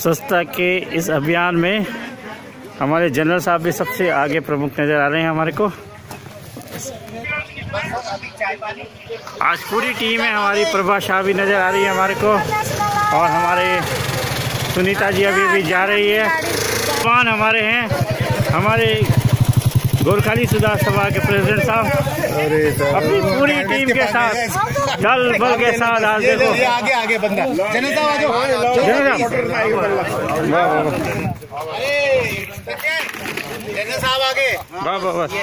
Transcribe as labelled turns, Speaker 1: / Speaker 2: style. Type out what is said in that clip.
Speaker 1: स्वच्छता के इस अभियान में हमारे जनरल साहब भी सबसे आगे प्रमुख नज़र आ रहे हैं हमारे को। आज पूरी टीम है, हमारी प्रभा शाह भी नज़र आ रही है हमारे को और हमारे सुनीता जी अभी भी जा रही है। पान हमारे हैं, हमारे गोरखाली सुधार सभा के प्रेसिडेंट साहब अपनी पूरी टीम के साथ दल बल के साथ आज देखो।
Speaker 2: आगे आगे बंदा। साहब आगे।
Speaker 1: वाह